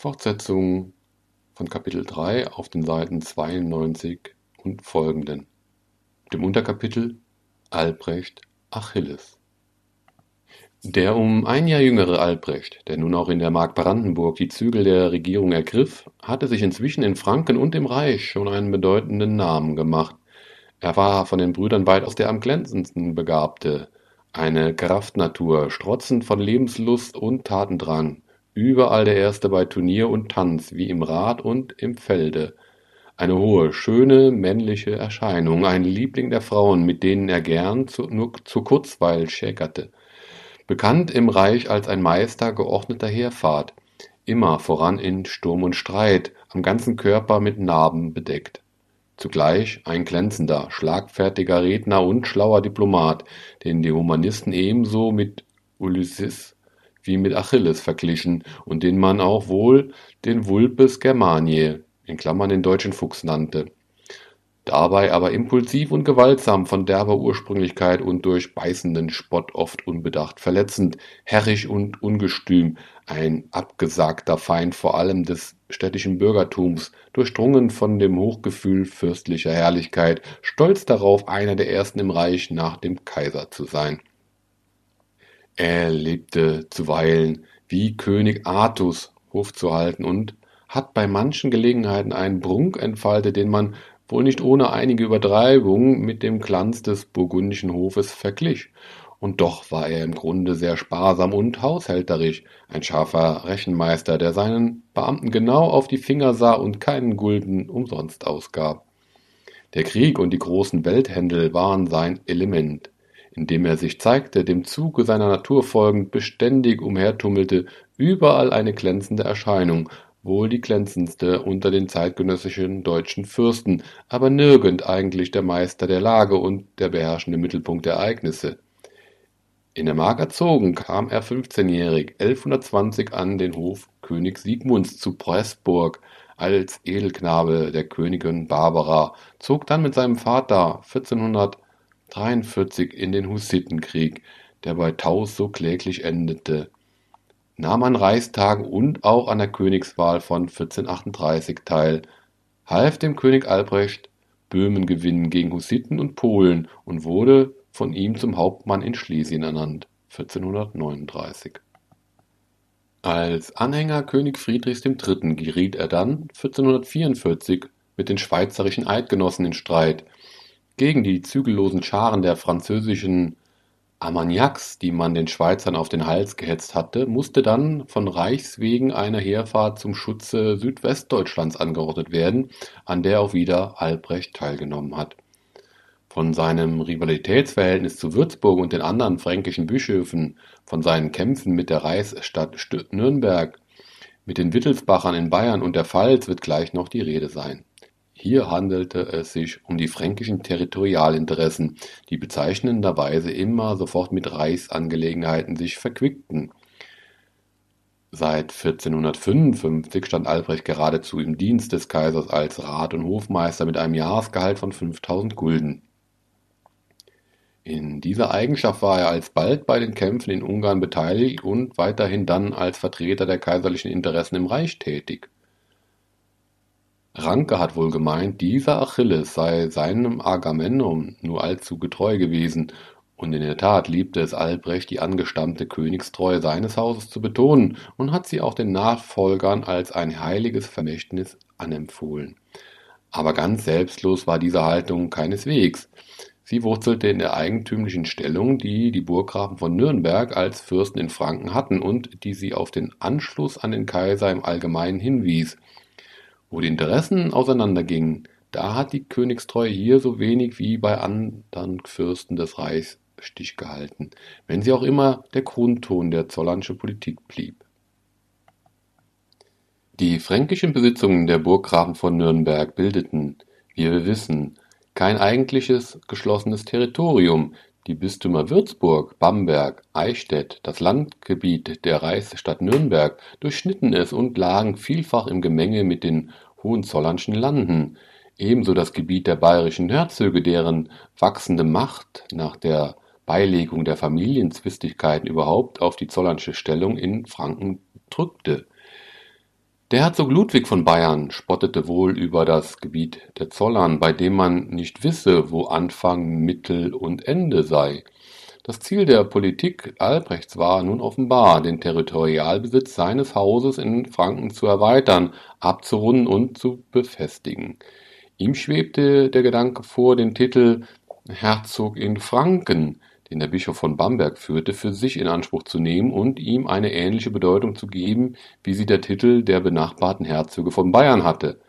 Fortsetzung von Kapitel 3 auf den Seiten 92 und folgenden. Dem Unterkapitel Albrecht Achilles. Der um ein Jahr jüngere Albrecht, der nun auch in der Mark Brandenburg die Zügel der Regierung ergriff, hatte sich inzwischen in Franken und im Reich schon einen bedeutenden Namen gemacht. Er war von den Brüdern weitaus der am glänzendsten Begabte, eine Kraftnatur, strotzend von Lebenslust und Tatendrang, überall der Erste bei Turnier und Tanz, wie im Rat und im Felde. Eine hohe, schöne, männliche Erscheinung, ein Liebling der Frauen, mit denen er gern zu, nur zu Kurzweil schäkerte. Bekannt im Reich als ein Meister geordneter Heerfahrt, immer voran in Sturm und Streit, am ganzen Körper mit Narben bedeckt. Zugleich ein glänzender, schlagfertiger Redner und schlauer Diplomat, den die Humanisten ebenso mit Ulysses wie mit Achilles verglichen und den man auch wohl den Vulpes Germaniae in Klammern den deutschen Fuchs nannte. Dabei aber impulsiv und gewaltsam, von derber Ursprünglichkeit und durch beißenden Spott oft unbedacht verletzend, herrisch und ungestüm, ein abgesagter Feind vor allem des städtischen Bürgertums, durchdrungen von dem Hochgefühl fürstlicher Herrlichkeit, stolz darauf, einer der ersten im Reich nach dem Kaiser zu sein. Er lebte zuweilen wie König Artus Hof zu halten und hat bei manchen Gelegenheiten einen Prunk entfaltet, den man wohl nicht ohne einige Übertreibung mit dem Glanz des burgundischen Hofes verglich. Und doch war er im Grunde sehr sparsam und haushälterisch, ein scharfer Rechenmeister, der seinen Beamten genau auf die Finger sah und keinen Gulden umsonst ausgab. Der Krieg und die großen Welthändel waren sein Element, in dem er sich zeigte, dem Zuge seiner Natur folgend, beständig umhertummelte, überall eine glänzende Erscheinung, wohl die glänzendste unter den zeitgenössischen deutschen Fürsten, aber nirgend eigentlich der Meister der Lage und der beherrschende Mittelpunkt der Ereignisse. In der Mark erzogen, kam er 15-jährig 1120 an den Hof König Sigmunds zu Pressburg als Edelknabe der Königin Barbara, zog dann mit seinem Vater 1443 in den Hussitenkrieg, der bei Taus so kläglich endete nahm an Reichstagen und auch an der Königswahl von 1438 teil, half dem König Albrecht Böhmen gewinnen gegen Hussiten und Polen und wurde von ihm zum Hauptmann in Schlesien ernannt (1439). Als Anhänger König Friedrichs III. geriet er dann 1444 mit den Schweizerischen Eidgenossen in Streit. Gegen die zügellosen Scharen der französischen Armagnacs, die man den Schweizern auf den Hals gehetzt hatte, musste dann von Reichs wegen eine Heerfahrt zum Schutze Südwestdeutschlands angeordnet werden, an der auch wieder Albrecht teilgenommen hat. Von seinem Rivalitätsverhältnis zu Würzburg und den anderen fränkischen Bischöfen, von seinen Kämpfen mit der Reichsstadt Nürnberg, mit den Wittelsbachern in Bayern und der Pfalz wird gleich noch die Rede sein hier handelte es sich um die fränkischen Territorialinteressen, die bezeichnenderweise immer sofort mit Reichsangelegenheiten sich verquickten. Seit 1455 stand Albrecht geradezu im Dienst des Kaisers als Rat und Hofmeister mit einem Jahresgehalt von 5000 Gulden. In dieser Eigenschaft war er alsbald bei den Kämpfen in Ungarn beteiligt und weiterhin dann als Vertreter der kaiserlichen Interessen im Reich tätig Ranke hat wohl gemeint, dieser Achilles sei seinem Agamemnon nur allzu getreu gewesen, und in der Tat liebte es Albrecht, die angestammte Königstreue seines Hauses zu betonen und hat sie auch den Nachfolgern als ein heiliges Vermächtnis anempfohlen. Aber ganz selbstlos war diese Haltung keineswegs. Sie wurzelte in der eigentümlichen Stellung, die die Burggrafen von Nürnberg als Fürsten in Franken hatten und die sie auf den Anschluss an den Kaiser im Allgemeinen hinwies. Wo die Interessen auseinandergingen, da hat die Königstreue hier so wenig wie bei andern Fürsten des Reichs Stich gehalten, wenn sie auch immer der Grundton der zollernschen Politik blieb. Die fränkischen Besitzungen der Burggrafen von Nürnberg bildeten, wie wir wissen, kein eigentliches geschlossenes Territorium, die Bistümer Würzburg, Bamberg, Eichstätt, das Landgebiet der Reichsstadt Nürnberg durchschnitten es und lagen vielfach im Gemenge mit den Hohenzollernschen Landen, ebenso das Gebiet der bayerischen Herzöge, deren wachsende Macht nach der Beilegung der Familienzwistigkeiten überhaupt auf die zollernsche Stellung in Franken drückte. Der Herzog Ludwig von Bayern spottete wohl über das Gebiet der Zollern, bei dem man nicht wisse, wo Anfang, Mittel und Ende sei. Das Ziel der Politik Albrechts war nun offenbar, den Territorialbesitz seines Hauses in Franken zu erweitern, abzurunden und zu befestigen. Ihm schwebte der Gedanke vor, den Titel Herzog in Franken den der Bischof von Bamberg führte, für sich in Anspruch zu nehmen und ihm eine ähnliche Bedeutung zu geben, wie sie der Titel der benachbarten Herzöge von Bayern hatte.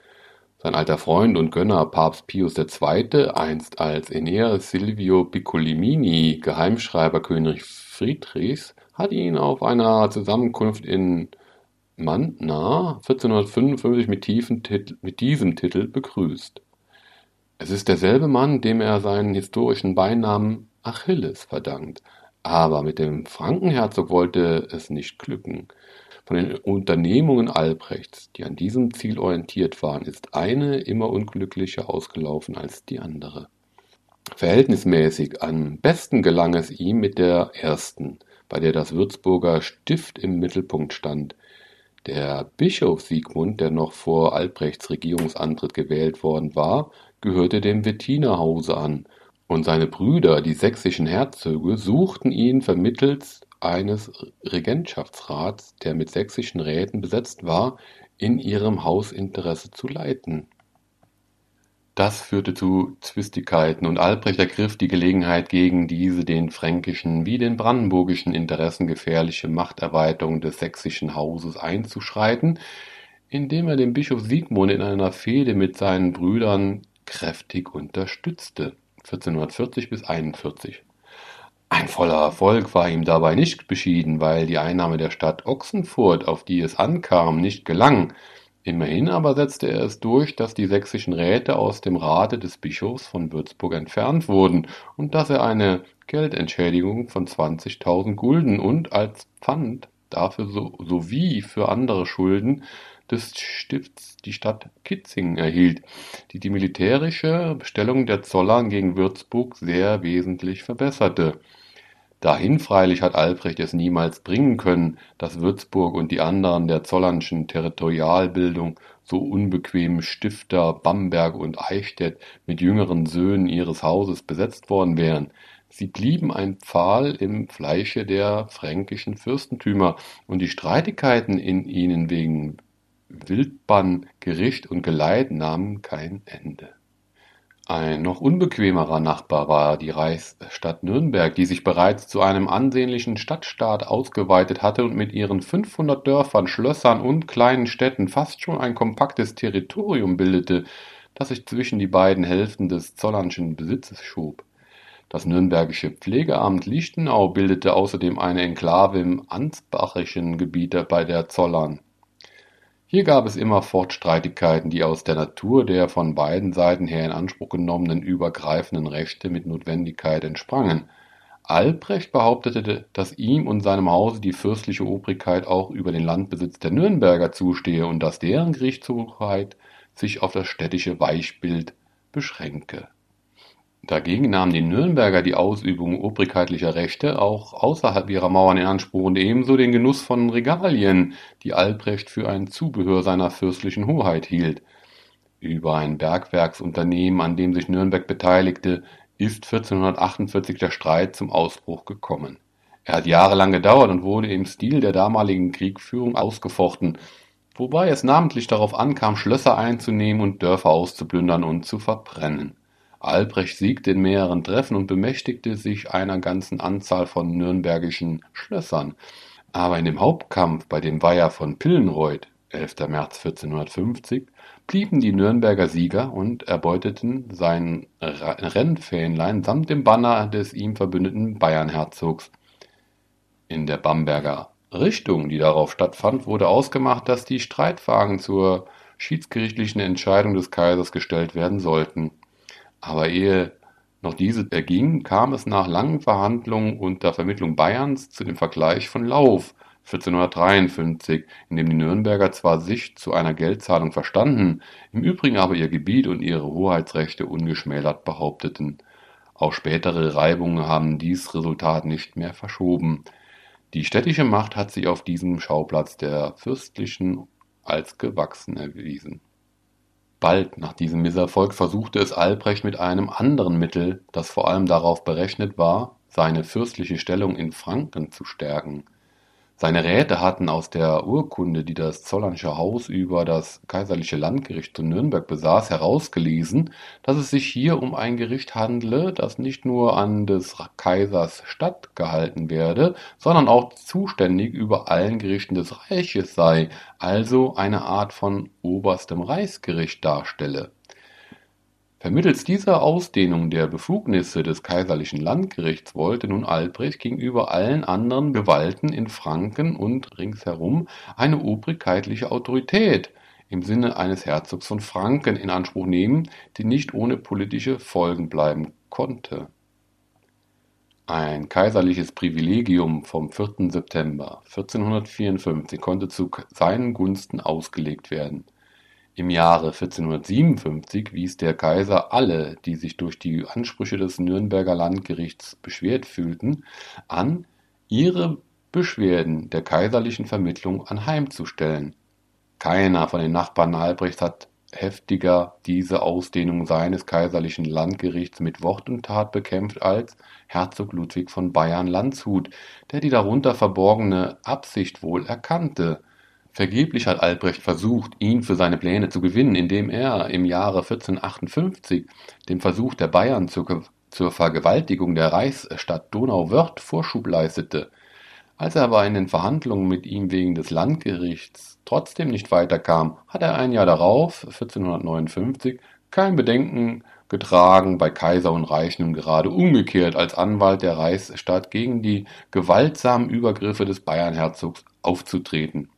Sein alter Freund und Gönner Papst Pius II., einst als Enea Silvio Piccolimini Geheimschreiber König Friedrichs, hat ihn auf einer Zusammenkunft in Mantna 1455 mit, Titel, mit diesem Titel begrüßt. Es ist derselbe Mann, dem er seinen historischen Beinamen Achilles verdankt. Aber mit dem Frankenherzog wollte es nicht glücken. Von den Unternehmungen Albrechts, die an diesem Ziel orientiert waren, ist eine immer unglücklicher ausgelaufen als die andere. Verhältnismäßig am besten gelang es ihm mit der ersten, bei der das Würzburger Stift im Mittelpunkt stand. Der Bischof Siegmund, der noch vor Albrechts Regierungsantritt gewählt worden war, gehörte dem Wettinerhause an und seine Brüder, die sächsischen Herzöge, suchten ihn vermittels eines Regentschaftsrats, der mit sächsischen Räten besetzt war, in ihrem Hausinteresse zu leiten. Das führte zu Zwistigkeiten und Albrecht ergriff die Gelegenheit, gegen diese den fränkischen wie den brandenburgischen Interessen gefährliche Machterweiterung des sächsischen Hauses einzuschreiten, indem er den Bischof Siegmund in einer Fehde mit seinen Brüdern kräftig unterstützte. 1440 bis 41. Ein voller Erfolg war ihm dabei nicht beschieden, weil die Einnahme der Stadt Ochsenfurt, auf die es ankam, nicht gelang. Immerhin aber setzte er es durch, dass die sächsischen Räte aus dem Rate des Bischofs von Würzburg entfernt wurden und dass er eine Geldentschädigung von 20.000 Gulden und als Pfand dafür so, sowie für andere Schulden des Stifts die Stadt Kitzingen erhielt, die die militärische Stellung der Zollern gegen Würzburg sehr wesentlich verbesserte. Dahin freilich hat Albrecht es niemals bringen können, dass Würzburg und die anderen der zollernschen Territorialbildung so unbequemen Stifter Bamberg und Eichstätt mit jüngeren Söhnen ihres Hauses besetzt worden wären. Sie blieben ein Pfahl im Fleische der fränkischen Fürstentümer, und die Streitigkeiten in ihnen wegen Wildbann, Gericht und Geleit nahmen kein Ende. Ein noch unbequemerer Nachbar war die Reichsstadt Nürnberg, die sich bereits zu einem ansehnlichen Stadtstaat ausgeweitet hatte und mit ihren 500 Dörfern, Schlössern und kleinen Städten fast schon ein kompaktes Territorium bildete, das sich zwischen die beiden Hälften des zollernschen Besitzes schob. Das nürnbergische Pflegeamt Lichtenau bildete außerdem eine Enklave im ansbachischen Gebiet bei der Zollern. Hier gab es immerfort Streitigkeiten, die aus der Natur der von beiden Seiten her in Anspruch genommenen übergreifenden Rechte mit Notwendigkeit entsprangen. Albrecht behauptete, dass ihm und seinem Hause die fürstliche Obrigkeit auch über den Landbesitz der Nürnberger zustehe und dass deren Gerichtshoheit sich auf das städtische Weichbild beschränke Dagegen nahmen die Nürnberger die Ausübung obrigkeitlicher Rechte auch außerhalb ihrer Mauern in Anspruch und ebenso den Genuss von Regalien, die Albrecht für ein Zubehör seiner fürstlichen Hoheit hielt. Über ein Bergwerksunternehmen, an dem sich Nürnberg beteiligte, ist 1448 der Streit zum Ausbruch gekommen. Er hat jahrelang gedauert und wurde im Stil der damaligen Kriegführung ausgefochten, wobei es namentlich darauf ankam, Schlösser einzunehmen und Dörfer auszuplündern und zu verbrennen. Albrecht siegte in mehreren Treffen und bemächtigte sich einer ganzen Anzahl von nürnbergischen Schlössern. Aber in dem Hauptkampf bei dem Weiher von Pillenreuth (11. März 1450) blieben die Nürnberger Sieger und erbeuteten sein Rennfähnlein samt dem Banner des ihm verbündeten Bayernherzogs. In der Bamberger Richtung, die darauf stattfand, wurde ausgemacht, dass die Streitwagen zur schiedsgerichtlichen Entscheidung des Kaisers gestellt werden sollten aber ehe noch diese erging, kam es nach langen Verhandlungen unter Vermittlung Bayerns zu dem Vergleich von Lauf 1453, in dem die Nürnberger zwar sich zu einer Geldzahlung verstanden, im Übrigen aber ihr Gebiet und ihre Hoheitsrechte ungeschmälert behaupteten. Auch spätere Reibungen haben dies Resultat nicht mehr verschoben. Die städtische Macht hat sich auf diesem Schauplatz der fürstlichen als gewachsen erwiesen. Bald nach diesem Misserfolg versuchte es Albrecht mit einem anderen Mittel, das vor allem darauf berechnet war, seine fürstliche Stellung in Franken zu stärken seine Räte hatten aus der Urkunde, die das Zollernsche Haus über das kaiserliche Landgericht zu Nürnberg besaß, herausgelesen, dass es sich hier um ein Gericht handle, das nicht nur an des Kaisers Stadt gehalten werde, sondern auch zuständig über allen Gerichten des Reiches sei, also eine Art von oberstem Reichsgericht darstelle Vermittels dieser Ausdehnung der Befugnisse des kaiserlichen Landgerichts wollte nun Albrecht gegenüber allen anderen Gewalten in Franken und ringsherum eine obrigkeitliche Autorität im Sinne eines Herzogs von Franken in Anspruch nehmen, die nicht ohne politische Folgen bleiben konnte. Ein kaiserliches Privilegium vom 4. September 1454 konnte zu seinen Gunsten ausgelegt werden im Jahre 1457 wies der Kaiser alle, die sich durch die Ansprüche des Nürnberger Landgerichts beschwert fühlten, an, ihre Beschwerden der kaiserlichen Vermittlung anheimzustellen. Keiner von den Nachbarn Albrechts hat heftiger diese Ausdehnung seines kaiserlichen Landgerichts mit Wort und Tat bekämpft als Herzog Ludwig von Bayern-Landshut, der die darunter verborgene Absicht wohl erkannte Vergeblich hat Albrecht versucht, ihn für seine Pläne zu gewinnen, indem er im Jahre 1458 dem Versuch der Bayern zur, zur Vergewaltigung der Reichsstadt Donauwörth Vorschub leistete. Als er aber in den Verhandlungen mit ihm wegen des Landgerichts trotzdem nicht weiterkam, hat er ein Jahr darauf, 1459, kein Bedenken getragen, bei Kaiser und Reich nun gerade umgekehrt als Anwalt der Reichsstadt gegen die gewaltsamen Übergriffe des Bayernherzogs aufzutreten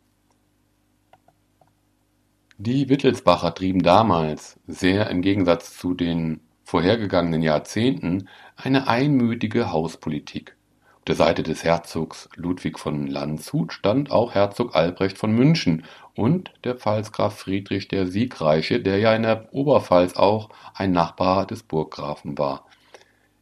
die Wittelsbacher trieben damals, sehr im Gegensatz zu den vorhergegangenen Jahrzehnten, eine einmütige Hauspolitik. Auf der Seite des Herzogs Ludwig von Landshut stand auch Herzog Albrecht von München und der Pfalzgraf Friedrich der Siegreiche, der ja in der Oberpfalz auch ein Nachbar des Burggrafen war.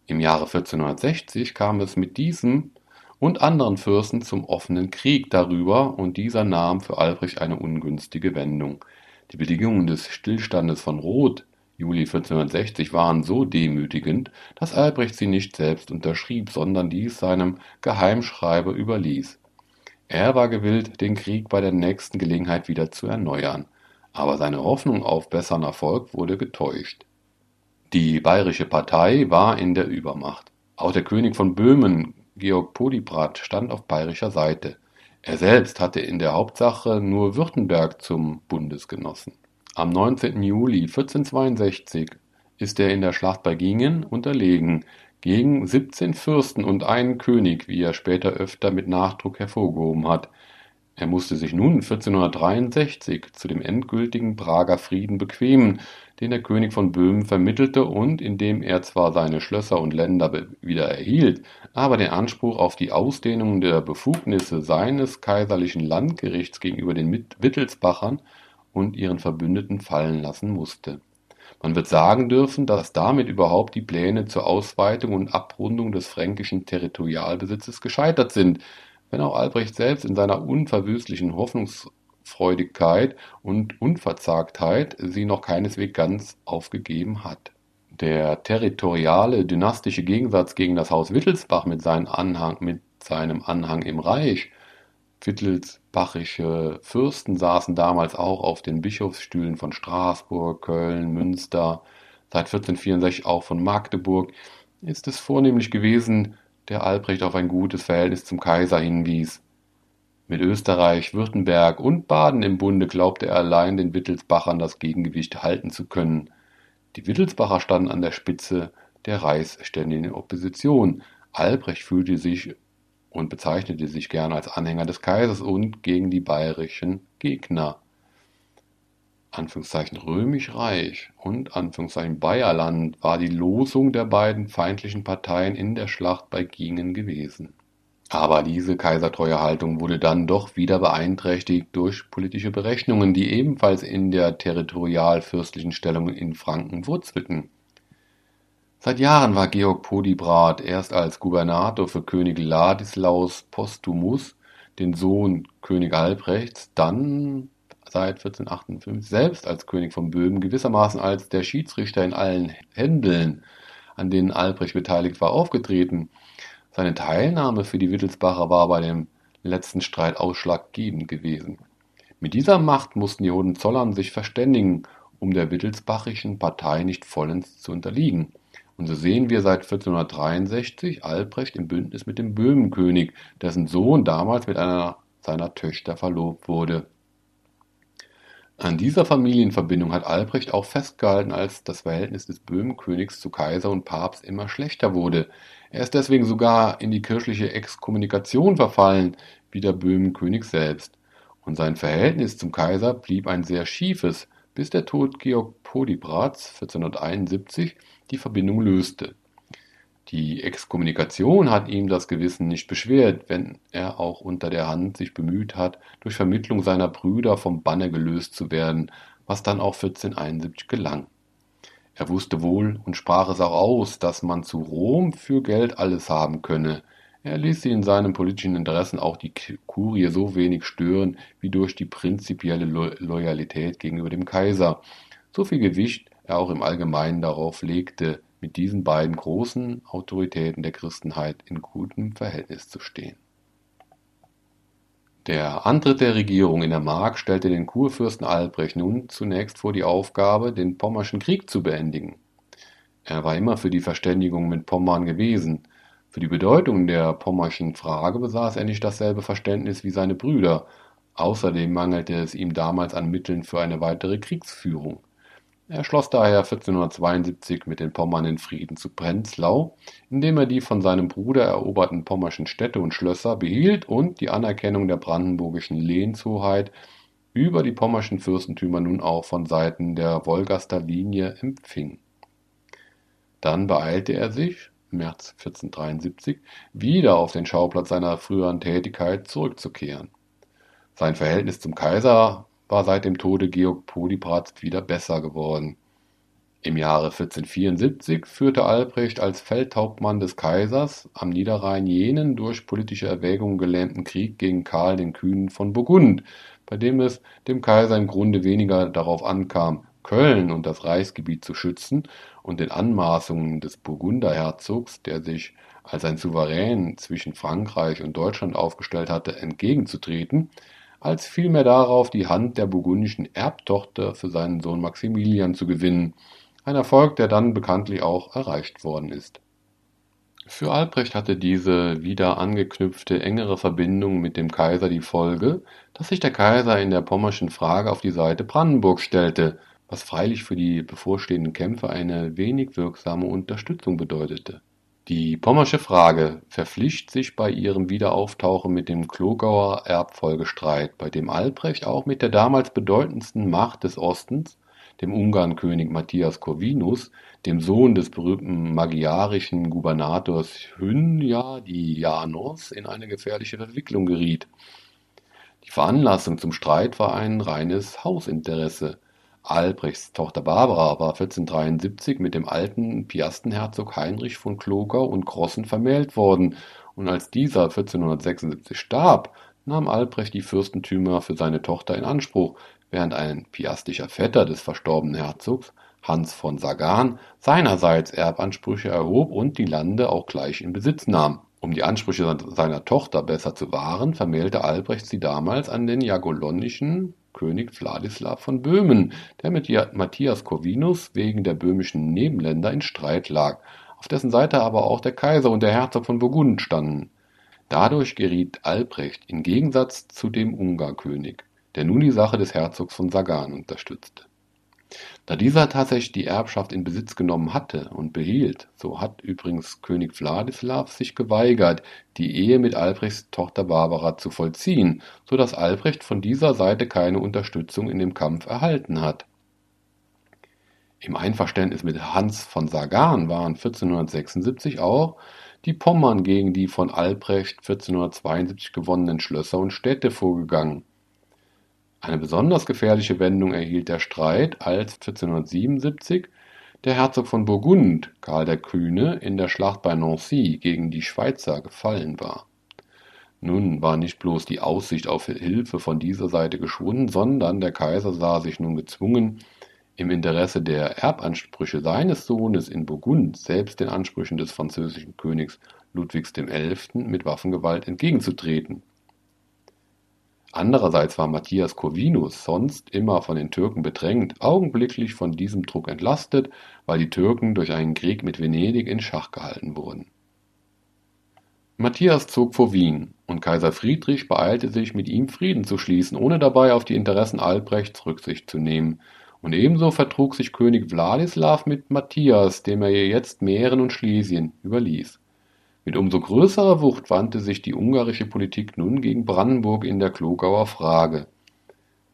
Im Jahre 1460 kam es mit diesem und anderen Fürsten zum offenen Krieg darüber, und dieser nahm für Albrecht eine ungünstige Wendung. Die Bedingungen des Stillstandes von Roth (Juli 1460) waren so demütigend, dass Albrecht sie nicht selbst unterschrieb, sondern dies seinem Geheimschreiber überließ. Er war gewillt, den Krieg bei der nächsten Gelegenheit wieder zu erneuern, aber seine Hoffnung auf besseren Erfolg wurde getäuscht. Die bayerische Partei war in der Übermacht. Auch der König von Böhmen, Georg Podiebrad, stand auf bayerischer Seite er selbst hatte in der Hauptsache nur Württemberg zum Bundesgenossen. Am 19. Juli 1462 ist er in der Schlacht bei Gingen unterlegen gegen 17 Fürsten und einen König, wie er später öfter mit Nachdruck hervorgehoben hat er musste sich nun 1463 zu dem endgültigen Prager Frieden bequemen, den der König von Böhmen vermittelte und in dem er zwar seine Schlösser und Länder wieder erhielt, aber den Anspruch auf die Ausdehnung der Befugnisse seines kaiserlichen Landgerichts gegenüber den Wittelsbachern und ihren Verbündeten fallen lassen musste. Man wird sagen dürfen, dass damit überhaupt die Pläne zur Ausweitung und Abrundung des fränkischen Territorialbesitzes gescheitert sind, wenn auch Albrecht selbst in seiner unverwüstlichen Hoffnungsfreudigkeit und Unverzagtheit sie noch keineswegs ganz aufgegeben hat. Der territoriale, dynastische Gegensatz gegen das Haus Wittelsbach mit, Anhang, mit seinem Anhang im Reich Wittelsbachische Fürsten saßen damals auch auf den Bischofsstühlen von Straßburg, Köln, Münster, seit 1464 auch von Magdeburg, ist es vornehmlich gewesen, der Albrecht auf ein gutes Verhältnis zum Kaiser hinwies. Mit Österreich, Württemberg und Baden im Bunde glaubte er allein den Wittelsbachern das Gegengewicht halten zu können. Die Wittelsbacher standen an der Spitze der reichsständigen Opposition. Albrecht fühlte sich und bezeichnete sich gern als Anhänger des Kaisers und gegen die bayerischen Gegner. Anführungszeichen Römisch Reich und Anführungszeichen Bayerland war die Losung der beiden feindlichen Parteien in der Schlacht bei Gingen gewesen. Aber diese kaisertreue Haltung wurde dann doch wieder beeinträchtigt durch politische Berechnungen, die ebenfalls in der territorialfürstlichen Stellung in Franken wurzelten. Seit Jahren war Georg Podiebrad erst als Gouvernator für König Ladislaus Postumus, den Sohn König Albrechts, dann seit 1458 selbst als König von Böhmen gewissermaßen als der Schiedsrichter in allen Händeln, an denen Albrecht beteiligt war, aufgetreten. Seine Teilnahme für die Wittelsbacher war bei dem letzten Streit ausschlaggebend gewesen. Mit dieser Macht mussten die Hohenzollern sich verständigen, um der wittelsbachischen Partei nicht vollends zu unterliegen. Und so sehen wir seit 1463 Albrecht im Bündnis mit dem Böhmenkönig, dessen Sohn damals mit einer seiner Töchter verlobt wurde. An dieser Familienverbindung hat Albrecht auch festgehalten, als das Verhältnis des Böhmenkönigs zu Kaiser und Papst immer schlechter wurde. Er ist deswegen sogar in die kirchliche Exkommunikation verfallen, wie der Böhmenkönig selbst. Und sein Verhältnis zum Kaiser blieb ein sehr schiefes, bis der Tod Georg Polybrats 1471 die Verbindung löste. Die Exkommunikation hat ihm das Gewissen nicht beschwert, wenn er auch unter der Hand sich bemüht hat, durch Vermittlung seiner Brüder vom Banne gelöst zu werden, was dann auch 1471 gelang. Er wusste wohl und sprach es auch aus, dass man zu Rom für Geld alles haben könne. Er ließ sie in seinen politischen Interessen auch die Kurie so wenig stören wie durch die prinzipielle Loyalität gegenüber dem Kaiser. So viel Gewicht er auch im Allgemeinen darauf legte, mit diesen beiden großen Autoritäten der Christenheit in gutem Verhältnis zu stehen. Der Antritt der Regierung in der Mark stellte den Kurfürsten Albrecht nun zunächst vor die Aufgabe, den Pommerschen Krieg zu beendigen. Er war immer für die Verständigung mit Pommern gewesen. Für die Bedeutung der pommerschen Frage besaß er nicht dasselbe Verständnis wie seine Brüder. Außerdem mangelte es ihm damals an Mitteln für eine weitere Kriegsführung. Er schloss daher 1472 mit den Pommern den Frieden zu Prenzlau, indem er die von seinem Bruder eroberten pommerschen Städte und Schlösser behielt und die Anerkennung der brandenburgischen Lehnshoheit über die pommerschen Fürstentümer nun auch von Seiten der Wolgaster Linie empfing. Dann beeilte er sich, März 1473, wieder auf den Schauplatz seiner früheren Tätigkeit zurückzukehren. Sein Verhältnis zum Kaiser war seit dem Tode Georg Polybrats wieder besser geworden. Im Jahre 1474 führte Albrecht als Feldhauptmann des Kaisers am Niederrhein jenen durch politische Erwägungen gelähmten Krieg gegen Karl den Kühnen von Burgund, bei dem es dem Kaiser im Grunde weniger darauf ankam, Köln und das Reichsgebiet zu schützen und den Anmaßungen des Burgunderherzogs, der sich als ein Souverän zwischen Frankreich und Deutschland aufgestellt hatte, entgegenzutreten, als vielmehr darauf, die Hand der burgundischen Erbtochter für seinen Sohn Maximilian zu gewinnen, ein Erfolg, der dann bekanntlich auch erreicht worden ist. Für Albrecht hatte diese wieder angeknüpfte engere Verbindung mit dem Kaiser die Folge, dass sich der Kaiser in der pommerschen Frage auf die Seite Brandenburgs stellte, was freilich für die bevorstehenden Kämpfe eine wenig wirksame Unterstützung bedeutete. Die Pommersche Frage verflicht sich bei ihrem Wiederauftauchen mit dem Klogauer Erbfolgestreit, bei dem Albrecht auch mit der damals bedeutendsten Macht des Ostens, dem Ungarnkönig Matthias Corvinus, dem Sohn des berühmten magyarischen Gubernators Hyndjadianos, in eine gefährliche Verwicklung geriet. Die Veranlassung zum Streit war ein reines Hausinteresse Albrechts Tochter Barbara war 1473 mit dem alten Piastenherzog Heinrich von Klogau und Krossen vermählt worden, und als dieser 1476 starb, nahm Albrecht die Fürstentümer für seine Tochter in Anspruch, während ein piastischer Vetter des verstorbenen Herzogs, Hans von Sagan, seinerseits Erbansprüche erhob und die Lande auch gleich in Besitz nahm. Um die Ansprüche seiner Tochter besser zu wahren, vermählte Albrecht sie damals an den jagellonischen König Wladislaw von Böhmen, der mit Matthias Corvinus wegen der böhmischen Nebenländer in Streit lag, auf dessen Seite aber auch der Kaiser und der Herzog von Burgund standen. Dadurch geriet Albrecht in Gegensatz zu dem Ungarkönig, der nun die Sache des Herzogs von Sagan unterstützte da dieser tatsächlich die Erbschaft in Besitz genommen hatte und behielt, so hat übrigens König Wladislaw sich geweigert, die Ehe mit Albrechts Tochter Barbara zu vollziehen, so dass Albrecht von dieser Seite keine Unterstützung in dem Kampf erhalten hat. Im Einverständnis mit Hans von Sagan waren 1476 auch die Pommern gegen die von Albrecht 1472 gewonnenen Schlösser und Städte vorgegangen eine besonders gefährliche Wendung erhielt der Streit, als 1477 der Herzog von Burgund, Karl der Kühne, in der Schlacht bei Nancy gegen die Schweizer gefallen war. Nun war nicht bloß die Aussicht auf Hilfe von dieser Seite geschwunden, sondern der Kaiser sah sich nun gezwungen, im Interesse der Erbansprüche seines Sohnes in Burgund selbst den Ansprüchen des französischen Königs Ludwigs XI. mit Waffengewalt entgegenzutreten. Andererseits war Matthias Corvinus, sonst immer von den Türken bedrängt, augenblicklich von diesem Druck entlastet, weil die Türken durch einen Krieg mit Venedig in Schach gehalten wurden. Matthias zog vor Wien, und Kaiser Friedrich beeilte sich, mit ihm Frieden zu schließen, ohne dabei auf die Interessen Albrechts Rücksicht zu nehmen, und ebenso vertrug sich König Wladislaw mit Matthias, dem er jetzt Mähren und Schlesien überließ. Mit umso größerer Wucht wandte sich die ungarische Politik nun gegen Brandenburg in der Klogauer Frage.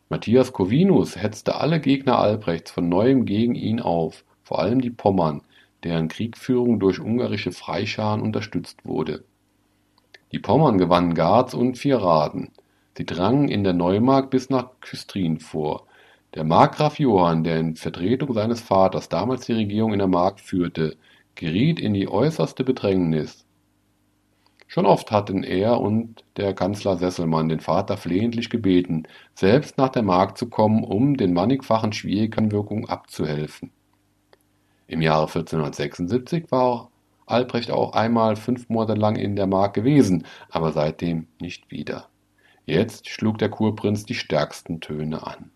Matthias Corvinus hetzte alle Gegner Albrechts von neuem gegen ihn auf, vor allem die Pommern, deren Kriegführung durch ungarische Freischaren unterstützt wurde. Die Pommern gewannen Garz und Vierraden. Sie drangen in der Neumark bis nach Küstrin vor. Der Markgraf Johann, der in Vertretung seines Vaters damals die Regierung in der Mark führte, geriet in die äußerste Bedrängnis. Schon oft hatten er und der Kanzler Sesselmann den Vater flehentlich gebeten, selbst nach der Mark zu kommen, um den mannigfachen Schwierigkeitenwirkungen abzuhelfen. Im Jahre 1476 war Albrecht auch einmal fünf Monate lang in der Mark gewesen, aber seitdem nicht wieder. Jetzt schlug der Kurprinz die stärksten Töne an.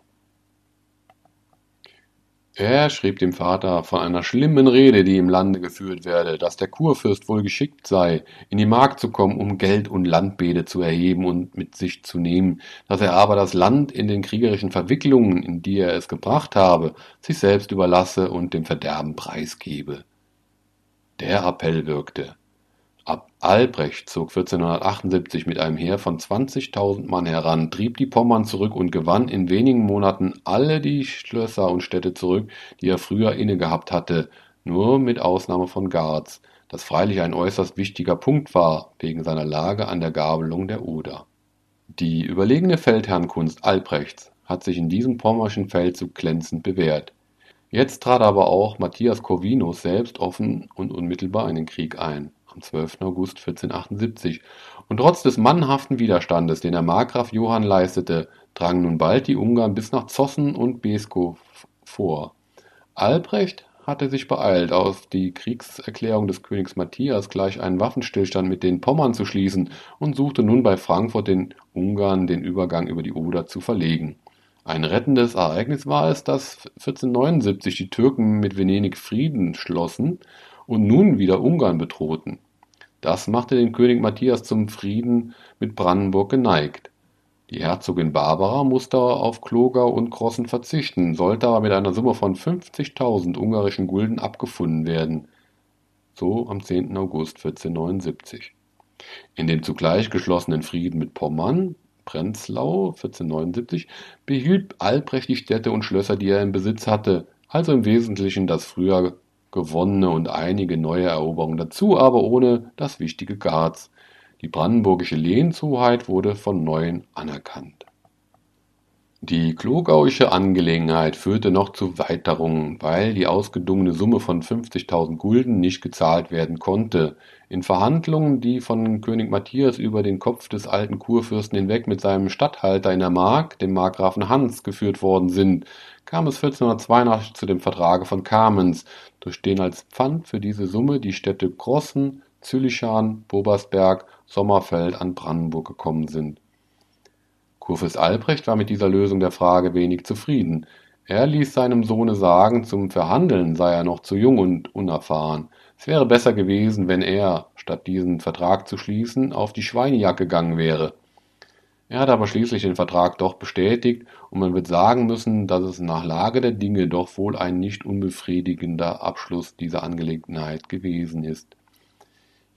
Er schrieb dem Vater von einer schlimmen Rede, die im Lande geführt werde, dass der Kurfürst wohl geschickt sei, in die Mark zu kommen, um Geld und Landbeete zu erheben und mit sich zu nehmen, dass er aber das Land in den kriegerischen Verwicklungen, in die er es gebracht habe, sich selbst überlasse und dem Verderben preisgebe. Der Appell wirkte. Ab Albrecht zog 1478 mit einem Heer von 20.000 Mann heran, trieb die Pommern zurück und gewann in wenigen Monaten alle die Schlösser und Städte zurück, die er früher innegehabt hatte, nur mit Ausnahme von Garz, das freilich ein äußerst wichtiger Punkt war, wegen seiner Lage an der Gabelung der Oder. Die überlegene Feldherrnkunst Albrechts hat sich in diesem pommerschen Feldzug glänzend bewährt. Jetzt trat aber auch Matthias Corvinus selbst offen und unmittelbar in den Krieg ein, am 12. August 1478, und trotz des mannhaften Widerstandes, den der Markgraf Johann leistete, drangen nun bald die Ungarn bis nach Zossen und Beskow vor. Albrecht hatte sich beeilt, auf die Kriegserklärung des Königs Matthias gleich einen Waffenstillstand mit den Pommern zu schließen und suchte nun bei Frankfurt den Ungarn den Übergang über die Oder zu verlegen. Ein rettendes Ereignis war es, dass 1479 die Türken mit Venedig Frieden schlossen und nun wieder Ungarn bedrohten. Das machte den König Matthias zum Frieden mit Brandenburg geneigt. Die Herzogin Barbara musste auf Klogau und Krossen verzichten, sollte aber mit einer Summe von 50.000 ungarischen Gulden abgefunden werden. So am 10. August 1479. In dem zugleich geschlossenen Frieden mit Pommern Prenzlau (1479) behielt Albrecht die Städte und Schlösser, die er im Besitz hatte, also im Wesentlichen das früher gewonnene und einige neue Eroberungen dazu, aber ohne das wichtige Garz. Die brandenburgische Lehenshoheit wurde von neuem anerkannt die klogauische Angelegenheit führte noch zu Weiterungen, weil die ausgedungene Summe von 50.000 Gulden nicht gezahlt werden konnte. In Verhandlungen, die von König Matthias über den Kopf des alten Kurfürsten hinweg mit seinem Statthalter in der Mark, dem Markgrafen Hans, geführt worden sind, kam es 1482 zu dem Vertrage von Kamenz, durch den als Pfand für diese Summe die Städte Grossen, Züllichan, Bobersberg, Sommerfeld an Brandenburg gekommen sind Kurfürst Albrecht war mit dieser Lösung der Frage wenig zufrieden. Er ließ seinem Sohne sagen, zum Verhandeln sei er noch zu jung und unerfahren. Es wäre besser gewesen, wenn er, statt diesen Vertrag zu schließen, auf die Schweinejagd gegangen wäre. Er hat aber schließlich den Vertrag doch bestätigt, und man wird sagen müssen, dass es nach Lage der Dinge doch wohl ein nicht unbefriedigender Abschluss dieser Angelegenheit gewesen ist.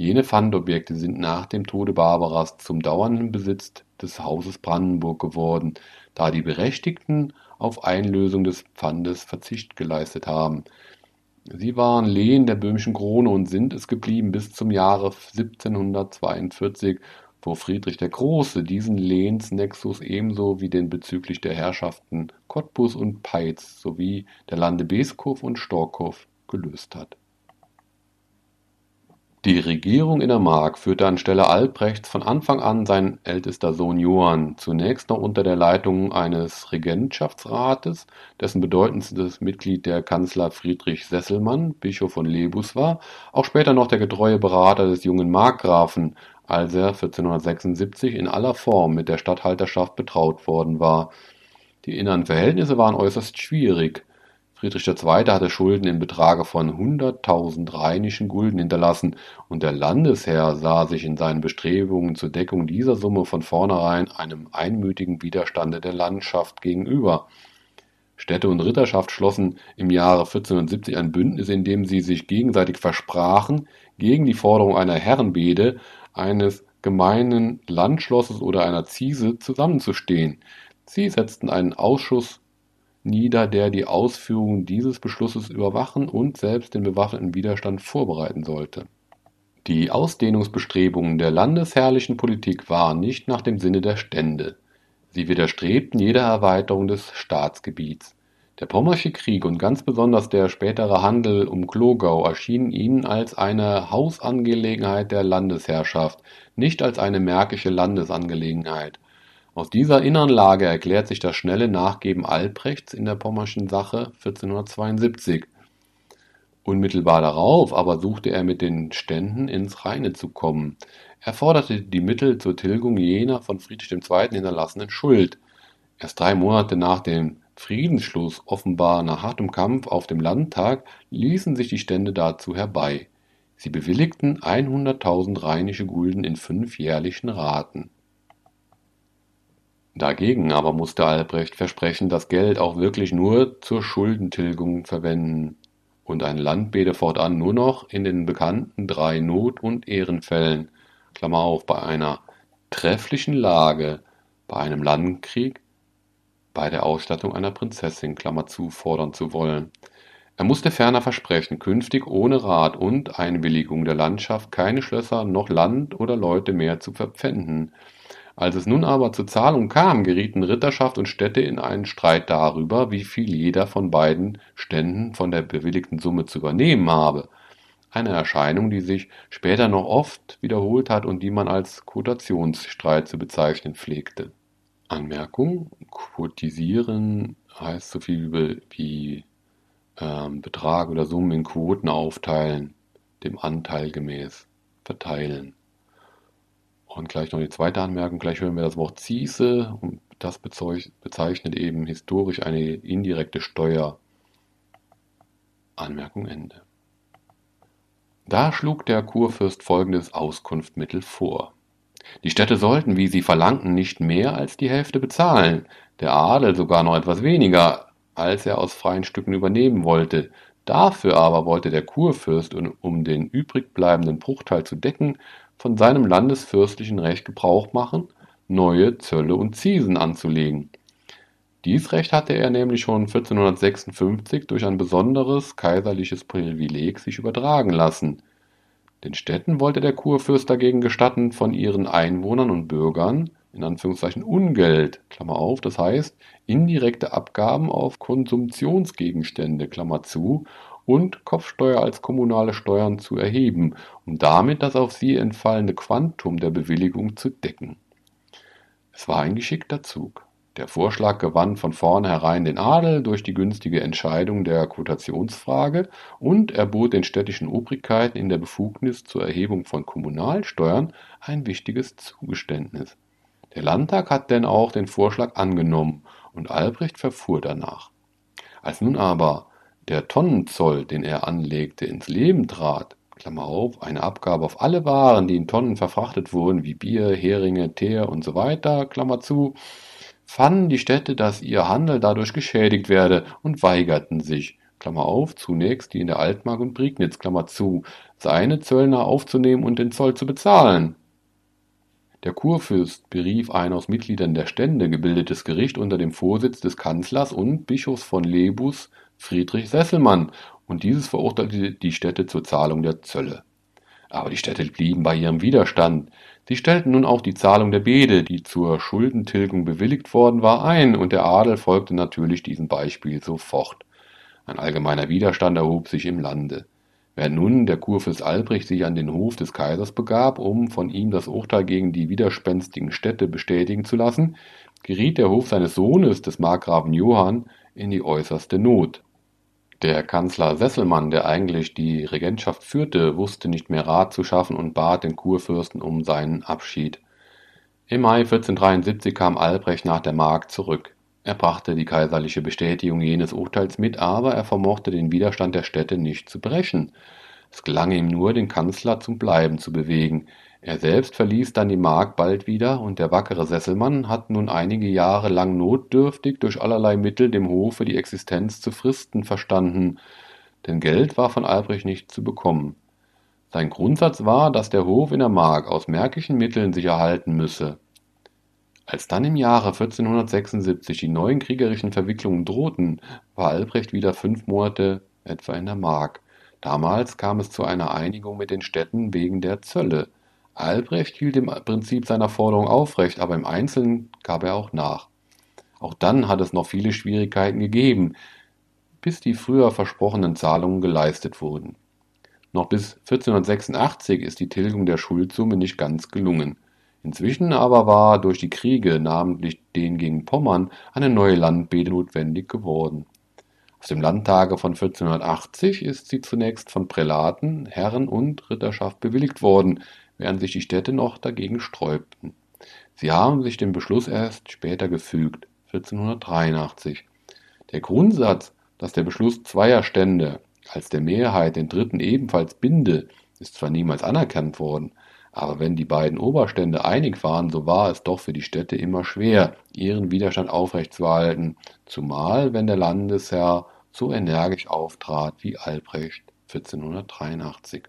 Jene Pfandobjekte sind nach dem Tode Barbaras zum dauernden Besitz des Hauses Brandenburg geworden, da die Berechtigten auf Einlösung des Pfandes Verzicht geleistet haben. Sie waren Lehen der böhmischen Krone und sind es geblieben bis zum Jahre 1742, wo Friedrich der Große diesen Lehensnexus ebenso wie den bezüglich der Herrschaften Cottbus und Peitz sowie der Lande Beskow und Storkow gelöst hat Die Regierung in der Mark führte anstelle Albrechts von Anfang an sein ältester Sohn Johann, zunächst noch unter der Leitung eines Regentschaftsrates, dessen bedeutendstes Mitglied der Kanzler Friedrich Sesselmann, Bischof von Lebus war, auch später noch der getreue Berater des jungen Markgrafen, als er 1476 in aller Form mit der Statthalterschaft betraut worden war. Die inneren Verhältnisse waren äußerst schwierig. Friedrich II. hatte Schulden im Betrage von 100.000 rheinischen Gulden hinterlassen, und der Landesherr sah sich in seinen Bestrebungen zur Deckung dieser Summe von vornherein einem einmütigen Widerstande der Landschaft gegenüber. Städte und Ritterschaft schlossen im Jahre 1470 ein Bündnis, in dem sie sich gegenseitig versprachen, gegen die Forderung einer Herrenbede, eines gemeinen Landschlosses oder einer Ziese zusammenzustehen. Sie setzten einen Ausschuss nieder, der die Ausführung dieses Beschlusses überwachen und selbst den bewaffneten Widerstand vorbereiten sollte. Die Ausdehnungsbestrebungen der landesherrlichen Politik waren nicht nach dem Sinne der Stände. Sie widerstrebten jeder Erweiterung des Staatsgebiets. Der Pommersche Krieg und ganz besonders der spätere Handel um Glogau erschienen ihnen als eine Hausangelegenheit der Landesherrschaft, nicht als eine märkische Landesangelegenheit. Aus dieser inneren Lage erklärt sich das schnelle Nachgeben Albrechts in der Pommerschen Sache 1472. Unmittelbar darauf aber suchte er mit den Ständen ins Reine zu kommen. Er forderte die Mittel zur Tilgung jener von Friedrich II. hinterlassenen Schuld. Erst drei Monate nach dem Friedensschluss, offenbar nach hartem Kampf auf dem Landtag, ließen sich die Stände dazu herbei. Sie bewilligten 100.000 rheinische Gulden in fünf jährlichen Raten. Dagegen aber musste Albrecht versprechen, das Geld auch wirklich nur zur Schuldentilgung verwenden und ein Landbede fortan nur noch in den bekannten drei Not- und Ehrenfällen Klammer auf, bei einer trefflichen Lage, bei einem Landkrieg, bei der Ausstattung einer Prinzessin Klammer zu, fordern zu wollen. Er musste ferner versprechen, künftig ohne Rat und Einwilligung der Landschaft keine Schlösser noch Land oder Leute mehr zu verpfänden, als es nun aber zur Zahlung kam, gerieten Ritterschaft und Städte in einen Streit darüber, wie viel jeder von beiden Ständen von der bewilligten Summe zu übernehmen habe, eine Erscheinung, die sich später noch oft wiederholt hat und die man als Quotationsstreit zu bezeichnen pflegte. Anmerkung: Quotisieren heißt so viel wie ähm, Betrag oder Summen in Quoten aufteilen, dem Anteil gemäß verteilen. Und gleich noch die zweite Anmerkung, gleich hören wir das Wort Ziese und das bezeichnet eben historisch eine indirekte Steuer. Anmerkung Ende. Da schlug der Kurfürst folgendes Auskunftmittel vor. Die Städte sollten, wie sie verlangten, nicht mehr als die Hälfte bezahlen, der Adel sogar noch etwas weniger, als er aus freien Stücken übernehmen wollte. Dafür aber wollte der Kurfürst, um den übrig bleibenden Bruchteil zu decken, von seinem landesfürstlichen Recht Gebrauch machen, neue Zölle und Ziesen anzulegen. Dies Recht hatte er nämlich schon 1456 durch ein besonderes kaiserliches Privileg sich übertragen lassen. Den Städten wollte der Kurfürst dagegen gestatten, von ihren Einwohnern und Bürgern in Anführungszeichen Ungeld, Klammer auf, das heißt indirekte Abgaben auf Konsumtionsgegenstände, Klammer zu, und Kopfsteuer als kommunale Steuern zu erheben, um damit das auf sie entfallende Quantum der Bewilligung zu decken. Es war ein geschickter Zug. Der Vorschlag gewann von vornherein den Adel durch die günstige Entscheidung der Quotationsfrage und erbot den städtischen Obrigkeiten in der Befugnis zur Erhebung von Kommunalsteuern ein wichtiges Zugeständnis. Der Landtag hat denn auch den Vorschlag angenommen und Albrecht verfuhr danach. Als nun aber der Tonnenzoll, den er anlegte, ins Leben trat eine Abgabe auf alle Waren, die in Tonnen verfrachtet wurden, wie Bier, Heringe, Teer zu, fanden die Städte, dass ihr Handel dadurch geschädigt werde und weigerten sich, zunächst die in der Altmark und Prignitz, seine Zöllner aufzunehmen und den Zoll zu bezahlen. Der Kurfürst berief ein aus Mitgliedern der Stände gebildetes Gericht unter dem Vorsitz des Kanzlers und Bischofs von Lebus Friedrich Sesselmann, und dieses verurteilte die Städte zur Zahlung der Zölle. Aber die Städte blieben bei ihrem Widerstand. Sie stellten nun auch die Zahlung der Bede, die zur Schuldentilgung bewilligt worden war, ein, und der Adel folgte natürlich diesem Beispiel sofort. Ein allgemeiner Widerstand erhob sich im Lande. Während nun der Kurfürst Albrecht sich an den Hof des Kaisers begab, um von ihm das Urteil gegen die widerspenstigen Städte bestätigen zu lassen, geriet der Hof seines Sohnes, des Markgrafen Johann, in die äußerste Not. Der Kanzler Sesselmann, der eigentlich die Regentschaft führte, wusste nicht mehr Rat zu schaffen und bat den Kurfürsten um seinen Abschied. Im Mai 1473 kam Albrecht nach der Mark zurück. Er brachte die kaiserliche Bestätigung jenes Urteils mit, aber er vermochte den Widerstand der Städte nicht zu brechen. Es gelang ihm nur, den Kanzler zum Bleiben zu bewegen. Er selbst verließ dann die Mark bald wieder, und der wackere Sesselmann hat nun einige Jahre lang notdürftig durch allerlei Mittel dem Hofe die Existenz zu fristen verstanden, denn Geld war von Albrecht nicht zu bekommen. Sein Grundsatz war, dass der Hof in der Mark aus märkischen Mitteln sich erhalten müsse. Als dann im Jahre 1476 die neuen kriegerischen Verwicklungen drohten, war Albrecht wieder fünf Monate etwa in der Mark. Damals kam es zu einer Einigung mit den Städten wegen der Zölle. Albrecht hielt im Prinzip seiner Forderung aufrecht, aber im Einzelnen gab er auch nach. Auch dann hat es noch viele Schwierigkeiten gegeben, bis die früher versprochenen Zahlungen geleistet wurden. Noch bis 1486 ist die Tilgung der Schuldsumme nicht ganz gelungen. Inzwischen aber war durch die Kriege, namentlich den gegen Pommern, eine neue Landbede notwendig geworden. Aus dem Landtage von 1480 ist sie zunächst von Prälaten, Herren und Ritterschaft bewilligt worden, während sich die Städte noch dagegen sträubten. Sie haben sich dem Beschluss erst später gefügt, 1483. Der Grundsatz, dass der Beschluss zweier Stände als der Mehrheit den dritten ebenfalls binde, ist zwar niemals anerkannt worden, aber wenn die beiden Oberstände einig waren, so war es doch für die Städte immer schwer, ihren Widerstand aufrechtzuerhalten, zumal wenn der Landesherr so energisch auftrat wie Albrecht 1483.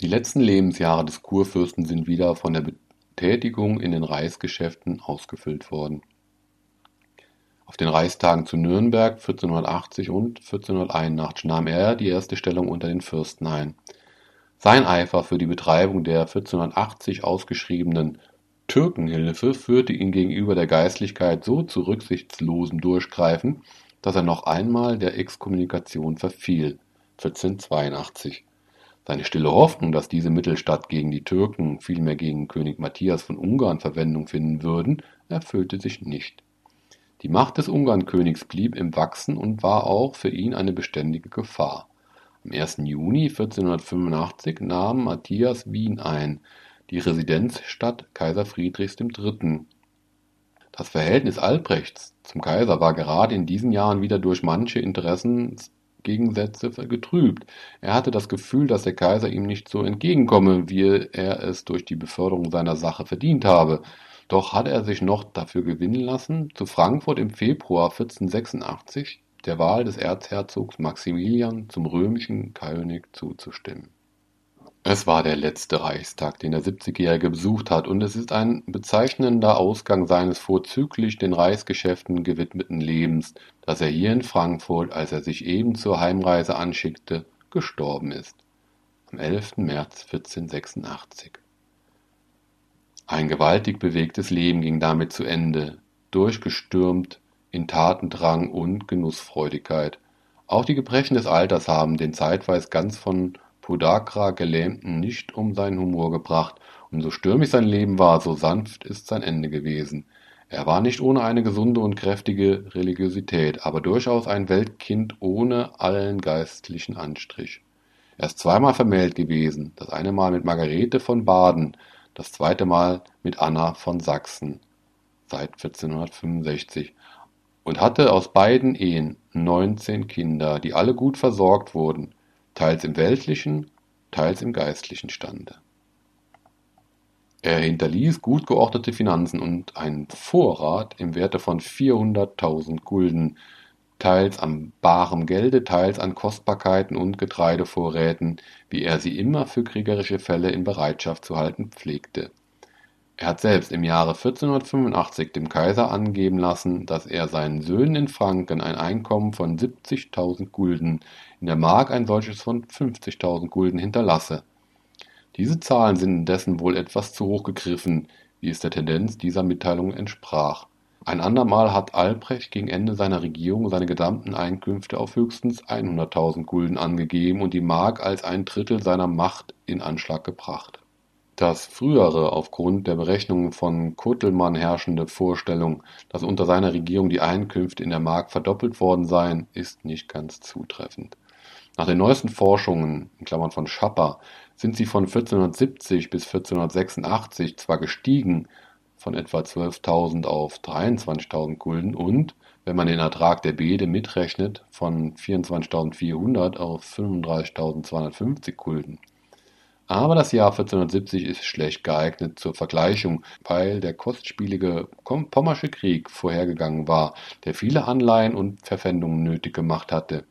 Die letzten Lebensjahre des Kurfürsten sind wieder von der Betätigung in den Reichsgeschäften ausgefüllt worden. Auf den Reichstagen zu Nürnberg 1480 und 1481 nahm er die erste Stellung unter den Fürsten ein. Sein Eifer für die Betreibung der 1480 ausgeschriebenen Türkenhilfe führte ihn gegenüber der Geistlichkeit so zu rücksichtslosem Durchgreifen, dass er noch einmal der Exkommunikation verfiel (1482). Seine stille Hoffnung, dass diese Mittel statt gegen die Türken vielmehr gegen König Matthias von Ungarn Verwendung finden würden, erfüllte sich nicht. Die Macht des Ungarnkönigs blieb im Wachsen und war auch für ihn eine beständige Gefahr am 1. Juni 1485 nahm Matthias Wien ein, die Residenzstadt Kaiser Friedrichs III. Das Verhältnis Albrechts zum Kaiser war gerade in diesen Jahren wieder durch manche Interessensgegensätze getrübt. Er hatte das Gefühl, dass der Kaiser ihm nicht so entgegenkomme, wie er es durch die Beförderung seiner Sache verdient habe. Doch hatte er sich noch dafür gewinnen lassen, zu Frankfurt im Februar 1486 der Wahl des Erzherzogs Maximilian zum römischen König zuzustimmen. Es war der letzte Reichstag, den der 70-Jährige besucht hat, und es ist ein bezeichnender Ausgang seines vorzüglich den Reichsgeschäften gewidmeten Lebens, dass er hier in Frankfurt, als er sich eben zur Heimreise anschickte, gestorben ist. Am 11. März 1486. Ein gewaltig bewegtes Leben ging damit zu Ende, durchgestürmt in Tatendrang und Genussfreudigkeit. Auch die Gebrechen des Alters haben den zeitweise ganz von Podagra Gelähmten nicht um seinen Humor gebracht, und so stürmisch sein Leben war, so sanft ist sein Ende gewesen. Er war nicht ohne eine gesunde und kräftige Religiosität, aber durchaus ein Weltkind ohne allen geistlichen Anstrich. Er ist zweimal vermählt gewesen, das eine Mal mit Margarete von Baden, das zweite Mal mit Anna von Sachsen seit 1465 und hatte aus beiden Ehen neunzehn Kinder, die alle gut versorgt wurden, teils im weltlichen, teils im geistlichen Stande. Er hinterließ gut geordnete Finanzen und einen Vorrat im Werte von 400.000 Gulden, teils an barem Gelde, teils an Kostbarkeiten und Getreidevorräten, wie er sie immer für kriegerische Fälle in Bereitschaft zu halten pflegte er hat selbst im Jahre 1485 dem Kaiser angeben lassen, dass er seinen Söhnen in Franken ein Einkommen von 70.000 Gulden, der Mark ein solches von 50.000 Gulden hinterlasse. Diese Zahlen sind indessen wohl etwas zu hoch gegriffen, wie es der Tendenz dieser Mitteilung entsprach. Ein andermal hat Albrecht gegen Ende seiner Regierung seine gesamten Einkünfte auf höchstens 100.000 Gulden angegeben und die Mark als ein Drittel seiner Macht in Anschlag gebracht. Das frühere, aufgrund der Berechnungen von Kuttelmann herrschende Vorstellung, dass unter seiner Regierung die Einkünfte in der Mark verdoppelt worden seien, ist nicht ganz zutreffend. Nach den neuesten Forschungen von Schapper sind sie von 1470 bis 1486 zwar gestiegen, von etwa 12.000 auf 23.000 Gulden und, wenn man den Ertrag der Beete mitrechnet, von 24.400 auf 35.250 Gulden. Aber das Jahr 1470 ist schlecht geeignet zur Vergleichung, weil der kostspielige Pommersche Krieg vorhergegangen war, der viele Anleihen und Verpfändungen nötig gemacht hatte.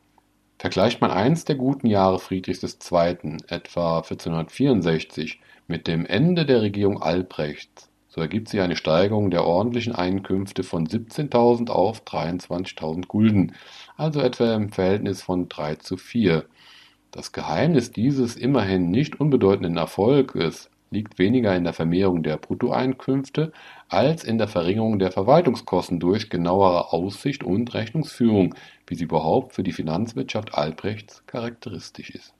Vergleicht man eins der guten Jahre Friedrichs II., etwa 1464, mit dem Ende der Regierung Albrechts, so ergibt sich eine Steigerung der ordentlichen Einkünfte von 17.000 auf 23.000 Gulden, also etwa im Verhältnis von 3 zu 4. Das Geheimnis dieses immerhin nicht unbedeutenden Erfolges liegt weniger in der Vermehrung der Bruttoeinkünfte als in der Verringerung der Verwaltungskosten durch genauere Aussicht und Rechnungsführung, wie sie überhaupt für die Finanzwirtschaft Albrechts charakteristisch ist.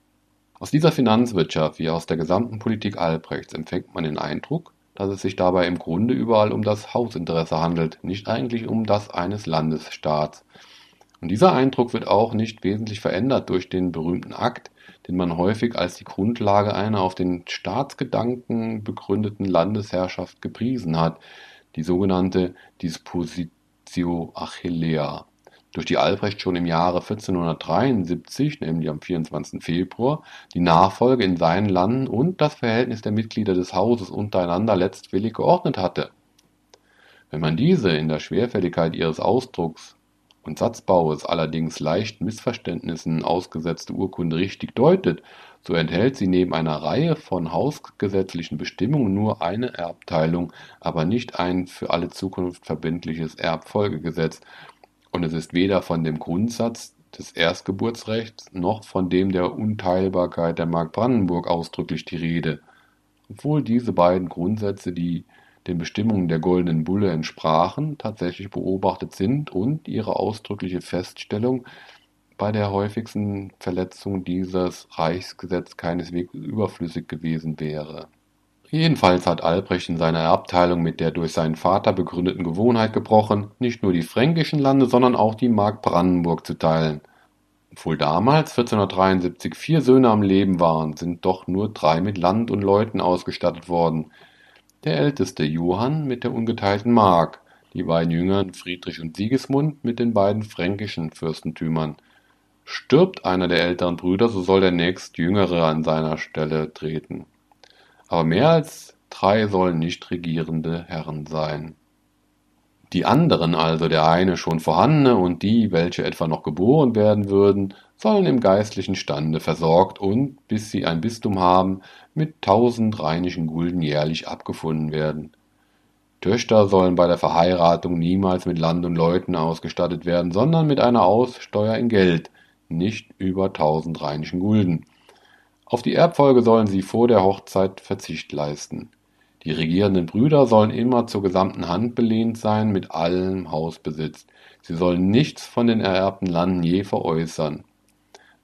Aus dieser Finanzwirtschaft wie aus der gesamten Politik Albrechts empfängt man den Eindruck, dass es sich dabei im Grunde überall um das Hausinteresse handelt, nicht eigentlich um das eines Landesstaats. Und dieser Eindruck wird auch nicht wesentlich verändert durch den berühmten Akt, den man häufig als die Grundlage einer auf den Staatsgedanken begründeten Landesherrschaft gepriesen hat, die sogenannte Dispositio Achillea durch die Albrecht schon im Jahre 1473, nämlich am 24. Februar, die Nachfolge in seinen Landen und das Verhältnis der Mitglieder des Hauses untereinander letztwillig geordnet hatte. Wenn man diese in der Schwerfälligkeit ihres Ausdrucks und Satzbaues allerdings leicht Missverständnissen ausgesetzte Urkunde richtig deutet, so enthält sie neben einer Reihe von hausgesetzlichen Bestimmungen nur eine Erbteilung, aber nicht ein für alle Zukunft verbindliches Erbfolgegesetz, und es ist weder von dem Grundsatz des Erstgeburtsrechts noch von dem der Unteilbarkeit der Mark Brandenburg ausdrücklich die Rede, obwohl diese beiden Grundsätze, die den Bestimmungen der Goldenen Bulle entsprachen, tatsächlich beobachtet sind und ihre ausdrückliche Feststellung bei der häufigsten Verletzung dieses Reichsgesetz keineswegs überflüssig gewesen wäre Jedenfalls hat Albrecht in seiner Erbteilung mit der durch seinen Vater begründeten Gewohnheit gebrochen, nicht nur die fränkischen Lande, sondern auch die Mark Brandenburg zu teilen. Obwohl damals 1473 vier Söhne am Leben waren, sind doch nur drei mit Land und Leuten ausgestattet worden. Der älteste Johann mit der ungeteilten Mark, die beiden Jüngern Friedrich und Sigismund mit den beiden fränkischen Fürstentümern. Stirbt einer der älteren Brüder, so soll der nächstjüngere an seiner Stelle treten aber mehr als drei sollen nicht regierende Herren sein. Die anderen, also der eine schon vorhandene und die, welche etwa noch geboren werden würden, sollen im geistlichen Stande versorgt und, bis sie ein Bistum haben, mit tausend rheinischen Gulden jährlich abgefunden werden. Töchter sollen bei der Verheiratung niemals mit Land und Leuten ausgestattet werden, sondern mit einer Aussteuer in Geld, nicht über tausend rheinischen Gulden. Auf die Erbfolge sollen sie vor der Hochzeit Verzicht leisten. Die regierenden Brüder sollen immer zur gesamten Hand belehnt sein mit allem Hausbesitz. Sie sollen nichts von den ererbten Landen je veräußern.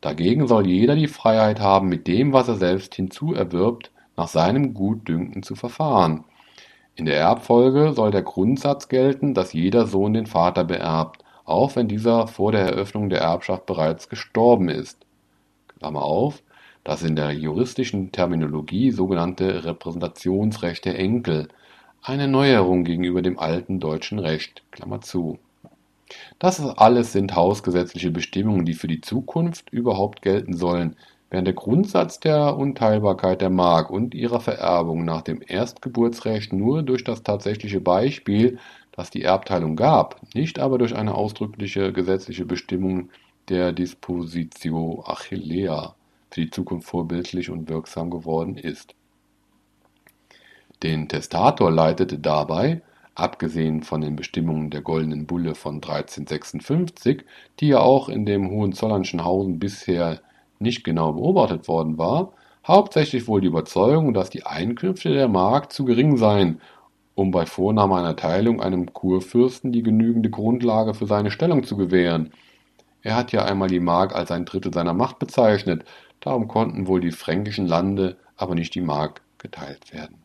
Dagegen soll jeder die Freiheit haben, mit dem, was er selbst hinzuerwirbt, nach seinem Gutdünken zu verfahren. In der Erbfolge soll der Grundsatz gelten, dass jeder Sohn den Vater beerbt, auch wenn dieser vor der Eröffnung der Erbschaft bereits gestorben ist. Klammer auf, das in der juristischen Terminologie sogenannte Repräsentationsrecht der Enkel, eine Neuerung gegenüber dem alten deutschen Recht. Klammer zu. Das alles sind hausgesetzliche Bestimmungen, die für die Zukunft überhaupt gelten sollen, während der Grundsatz der Unteilbarkeit der Mark und ihrer Vererbung nach dem Erstgeburtsrecht nur durch das tatsächliche Beispiel, das die Erbteilung gab, nicht aber durch eine ausdrückliche gesetzliche Bestimmung der Dispositio Achillea für die Zukunft vorbildlich und wirksam geworden ist. Den Testator leitete dabei, abgesehen von den Bestimmungen der Goldenen Bulle von 1356, die ja auch in dem Hohenzollernschen Hausen bisher nicht genau beobachtet worden war, hauptsächlich wohl die Überzeugung, dass die Einkünfte der Mark zu gering seien um bei Vornahme einer Teilung einem Kurfürsten die genügende Grundlage für seine Stellung zu gewähren. Er hat ja einmal die Mark als ein Drittel seiner Macht bezeichnet, darum konnten wohl die fränkischen Lande, aber nicht die Mark geteilt werden.